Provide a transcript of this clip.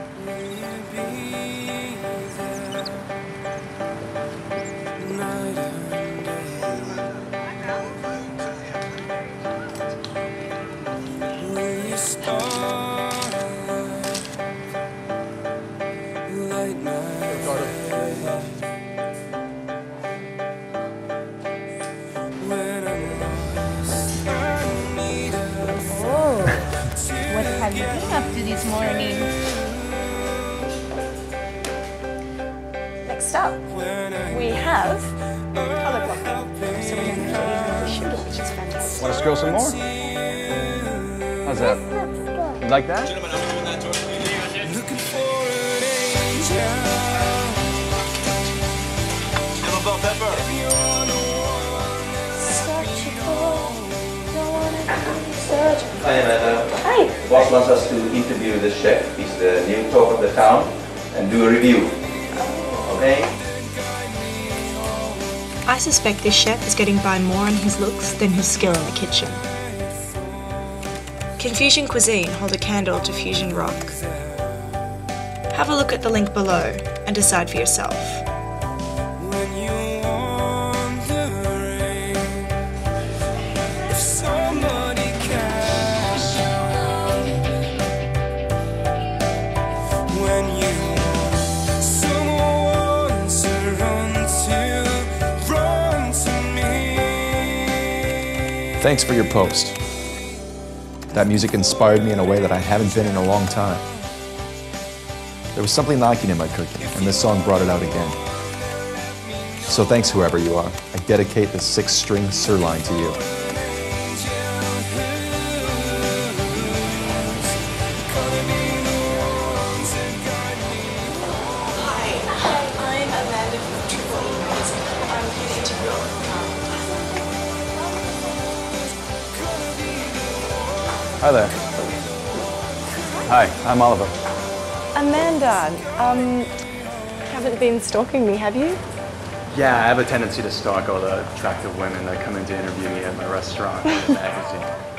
Oh, what have you been up to this morning? Next up, we have color blocking. So we don't have to even the shooter, which is fantastic. Want to scroll some more? How's that? You like that? Hi Amanda. Hi. Boss wants us to interview the chef. He's the new talk of the town and do a review. I suspect this chef is getting by more on his looks than his skill in the kitchen. Confusion Cuisine hold a candle to Fusion Rock. Have a look at the link below and decide for yourself. Thanks for your post. That music inspired me in a way that I haven't been in a long time. There was something lacking in my cooking, and this song brought it out again. So thanks, whoever you are. I dedicate the six string sirloin to you. Hi there. Hi, I'm Oliver. Amanda, um, haven't been stalking me, have you? Yeah, I have a tendency to stalk all the attractive women that come in to interview me at my restaurant or magazine.